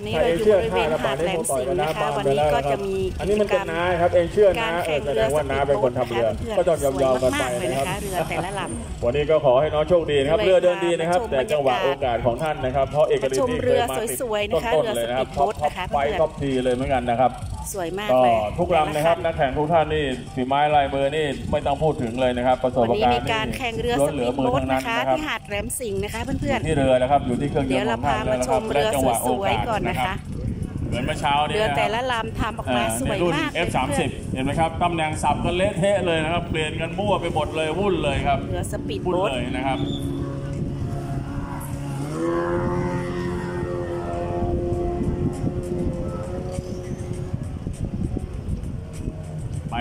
วันนี้เราอยู่บริเวณหาดแหลมสิงห์นะคะวันนี้ก็จะมีอันกินี้จมันกรเป็รนมน้าครับเองเชื่อการนะเอแข่องแสดเรืองสว่าปีน้าดเป็นคโบ๊นททำนะคะเรือเพื่อนก็ต้องๆสยอมวยยอมกันไปมากๆเลยนะนะครัคะบเรือแต่ละลำวันนี้ก็ขอให้น้องโชคดีนะครับเลยเรือเดินดีนะครับมาชมแต่จังหวะบรรยากาศโอกาสของท่านนะครับเพราะเอกมาฤทชธิ์มนี่เรือคยมาติดสวยๆนะคะต้นเรือๆเลยนะครับสปีดโบ๊ทนะคะไปเพื่อนๆท็อปทีเลยเหมือนกันนะครับ สวยมากก็เลยทุกลำนะครับนักแข่งทุกท่านนี่ฝีไม้ลายมือนี่ไม่ต้องพูดถึงเลยนะครับ ประสบวันนี้การมีณ์การแข่งเรือล้สนเหลืปีอดมือโบ๊ททั้งนั้นนะคะนะครับที่หาดแหลมสิงห์นะคะเพื่อนที่เรือนะครับอยู่ที่เครื่องยนต์เดี๋ยวเราของท่านพามาชมเรือและจังหวะโอสวยกาสๆก่อนนะคะเหมือนเมื่อเช้าๆนี้เรือนะคแต่รับละลำทำออกอ่ามาสวยในรุ่นมากเลย F30 เพื่อนเห็นไหมครับตำแหน่งสับกันเละเทะเลยนะครับ เปลี่ยนกันมั่วไปหมดเลยวุ่นเลยครับๆเรือสปีดวุ่นโบ๊ทเลยนะครับ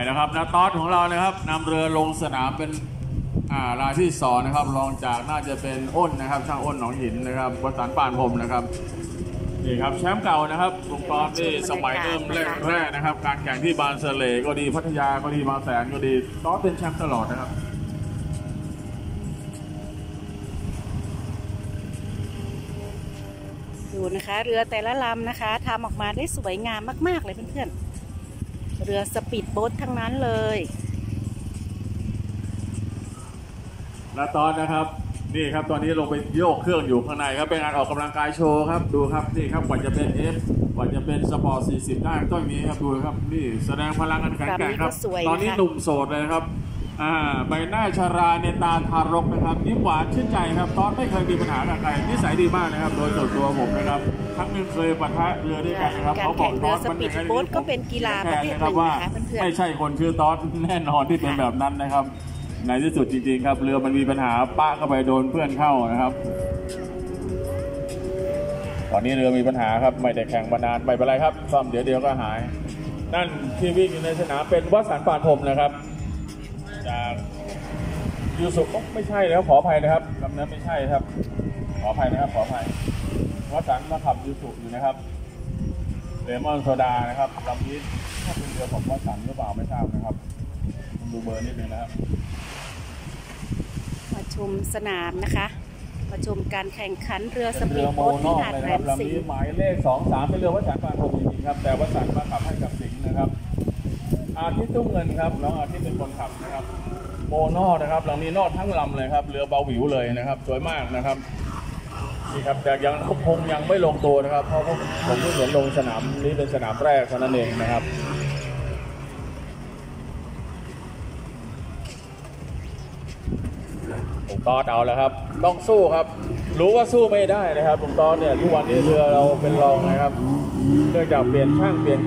แล้วครับนะตอสของเรานะครับนำเรือลงสนามเป็นอ่ารายที่สองนะครับรองจากน่าจะเป็นอ้นนะครับ ช่างอ้นหนองหินนะครับประสานปานพรมนะครับนี่ครับแชมป์เก่านะครับลุงตอสนี่สมัยเริ่มแรกๆนะครับ การแข่งที่บานเสลก็ดีพัทยาก็ดีบางแสนก็ดีตอสเป็นแชมป์ตลอดนะครับดูนะคะ เรือแต่ละลำนะคะทำออกมาได้สวยงามมาก ๆ เลยเพื่อนๆ เรือสปีดโบ๊ททั้งนั้นเลย และตอนนะครับนี่ครับตอนนี้ลงไปโยกเครื่องอยู่ข้างในครับเป็นงานออกกำลังกายโชว์ครับดูครับนี่ครับกว่าจะเป็น F กว่าจะเป็นสปอร์ต40 ได้ต้องอย่างนี้ครับดูครับนี่แสดงพลังกันแข็งแกร่งครับแบบนี้ก็สวยนะคะตอนนี้หนุ่มโสดเลยนะครับอ่า ใบหน้าชาราในตาทารกนะครับยิ้มหวานชื่นใจครับตอนไม่เคยมีปัญหากับใครนิสัยดีมากนะครับ โดยส่วนตัวผมนะครับครั้งหนึ่งเคยปะทะเรือด้วยกันนะครับการเขาบอกแข่งเรือตอนมันอย่างสปีดโบ๊ทก็เป็นกีฬาประเภทหนึ่งว่านะคะเพื่อนๆไม่ใช่คนชื่อตอสแน่นอนที่เป็นแบบนั้นนะครับในที่สุดจริงๆ ครับเรือมันมีปัญหาป้าเข้าไปโดนเพื่อนเข้านะครับ ตอนนี้เรือมีปัญหาครับไม่ได้แข่งมานานไม่เป็นไรครับซ่อมเดี๋ยวเดียวก็หาย นั่นที่วิ่งอยู่ในสนามเป็นวัดสันปานพรมนะครับ จากยูสุอ๊ะไม่ใช่แล้วขออภัยนะครับลำนั้นไม่ใช่ครับ ขออภัยนะครับ ขออภัยวัดสันมาขับยูสุอยู่นะครับเลมอนโซดานะครับลำนี้ถ้าเป็นเรือของวัดสันหรือเปล่าไม่ทราบนะครับผมดูเบอร์นิดนึงนะครับมาชมสนามนะคะมาชมการแข่งขันเรือสเป็นปีเรืดอโมโบ๊ทนที่อกหาดเลยแหลนะครับมลำสิงนี้ห์หมายเลขสองสามเป็นเรือวัดสันปานพรมจริงๆครับ แต่วัดสันมาขับให้กับสิงห์นะครับ อาทิตย์ตุ้งเงินครับน้องอาทิตย์เป็นคนขับนะครับโมนอกนะครับลำนี้นอกทั้งลำเลยครับเรือเบาหวิวเลยนะครับสวยมากนะครับนี่ครับแต่ยังคงยังไม่ลงตัวนะครับ เพราะผมผมเพิ่งเห็นลงสนามนี้เป็นสนามแรกเท่านั้นเองนะครับลุงตอดเอาแล้วครับ ต้องสู้ครับ รู้ว่าสู้ไม่ได้นะครับลุงตอดเนี่ยทุกวันนี้เรือเราเป็นรองนะครับเนื่องจากเปลี่ยนช่างเปลี่ยน